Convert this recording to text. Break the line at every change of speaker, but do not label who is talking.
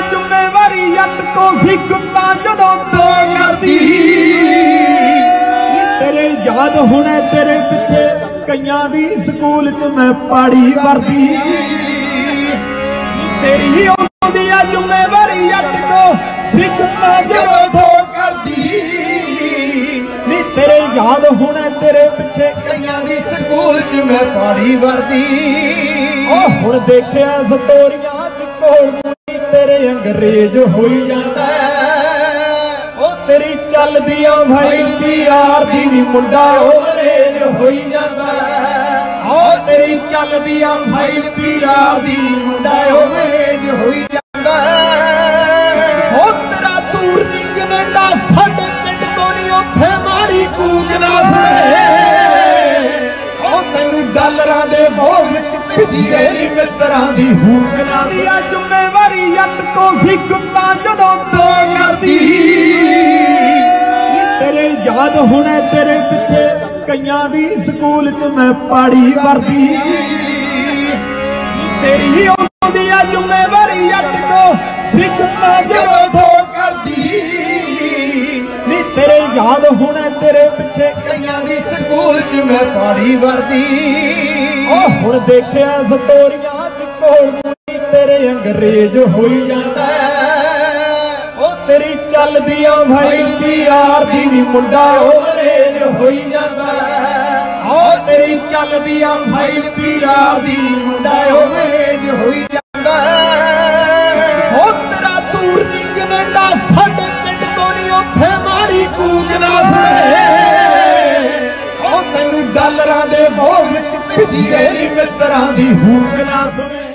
ਜ਼ਿੰਮੇਵਾਰੀ ਅੱਟ ਤੋਂ ਸੀ ਕੁੱਤਾ ਜਦੋਂ ਦੋ ਕਰਦੀ। ਤੇਰੇ ਯਾਦ ਹੁਣੇ, ਤੇਰੇ ਪਿੱਛੇ ਕਈਆਂ ਦੀ ਸਕੂਲ 'ਚ ਮੈਂ ਪਾੜੀ ਵਰਦੀ। ਤੇਰੀ ਹੀ ਆਉਂਦੀ ਆ ਜ਼ਿੰਮੇਵਾਰੀ ਅੱਤ ਤੋਂ ਸੀ ਕੁੱਤਾ ਜਦੋਂ ਦੋ ਕਰਦੀ। ਨੀ ਤੇਰੇ ਯਾਦ ਹੁਣੇ, ਤੇਰੇ ਪਿੱਛੇ
ਕਈਆਂ ਦੀ ਸਕੂਲ ਚ ਮੈਂ ਪਾੜੀ ਵਰਦੀ।
ਓ ਹੁਣ ਦੇਖਿਆ ਸਟੋਰੀਆਂ ਚ ਕੋਲ ਅੰਗਰੇਜ਼ ਹੋਈ ਜਾਂਦਾ ਓ ਤੇਰੀ ਚੱਲਦੀ ਆ ਭਾਈ ਪੀਆਰ ਦੀ ਵੀ ਮੁੰਡਾ ਓ ਅੰਗਰੇਜ਼ ਹੋਈ ਜਾਂਦਾ ਉਹ ਤੇਰੀ ਚੱਲਦੀ ਆ ਭਾਈ ਪੀਆਰ ਦੀ ਵੀ ਮੁੰਡਾ ਓ ਅੰਗਰੇਜ਼ ਹੋਈ ਜਾਂਦਾ ਓ ਤੇਰਾ ਦੂਰ ਨਹੀਂ ਕਨੇਡਾ ਸਾਡੇ ਪਿੰਡ ਤੋਂ ਨਹੀਂ ਉੱਥੇ ਮਾਰੀ ਕੂਕ ਨਾ ਸਰੇ। ਤੈਨੂੰ ਡਾਲਰਾਂ ਦੇ ਮੋਹ ਵਿੱਚ ਭਿੱਜੀ ਗਈ ਮਿੱਤਰਾਂ ਦੀ ਹੂਕ ਨਾ ਦੀ ਆ ਜ਼ਿੰਮੇਵਾਰੀ ਅੱਟ ਤੋਂ ਕੁੱਤਾ ਜਦੋਂ ਦੋ ਕਰਦੀ। ਤੇਰੇ ਯਾਦ ਹੁਣੇ ਤੇਰੇ ਪਿੱਛੇ, ਕਈਆਂ ਦੀ ਸਕੂਲ 'ਚ ਮੈਂ ਪਾੜੀ ਵਰਦੀ। ਤੇਰੀ ਆਉਂਦੀ ਆ ਜ਼ਿੰਮੇਵਾਰੀ ਅੱਟ ਤੋਂ ਸੀ ਕੁੱਤਾ ਜਦੋਂ ਦੋ ਕਰਦੀ। ਨੀ ਤੇਰੇ ਯਾਦ ਹੁਣੇ ਤੇਰੇ ਪਿੱਛੇ,
ਕਈਆਂ ਦੀ ਸਕੂਲ ਚ ਮੈਂ ਪਾੜੀ ਵਰਦੀ।
ਓ ਹੁਣ ਦੇਖਿਆ ਸਟੋਰੀਆਂ ਚ ਕੋਲ ਅੰਗਰੇਜ਼ ਹੋਈ ਜਾਂਦਾ ਓ ਤੇਰੀ ਚੱਲਦੀ ਆ ਭਾਈ ਪੀਆਰ ਦੀ ਵੀ ਮੁੰਡਾ ਓ ਅੰਗਰੇਜ਼ ਹੋਈ ਜਾਂਦਾ ਓ ਤੇਰੀ ਚੱਲਦੀ ਆ ਭਾਈ ਪੀਆਰ ਦੀ ਵੀ ਮੁੰਡਾ ਓ ਅੰਗਰੇਜ਼ ਹੋਈ ਜਾਂਦਾ ਓ ਤੇਰਾ ਦੂਰ ਨਹੀਂ ਕੈਨੇਡਾ ਸਾਡੇ ਪਿੰਡ ਤੋਂ ਨਹੀਂ ਉੱਥੇ ਮਾਰੀ ਕੂਕਦਾ ਨਾ ਸਰੇ ਤੈਨੂੰ ਡਾਲਰਾਂ ਦੇ ਮੋਹ ਵਿੱਚ ਭਿੱਜੀ ਗਈ ਮਿੱਤਰਾਂ ਦੀ ਹੂਕ ਨਾ ਸੁਣੇ।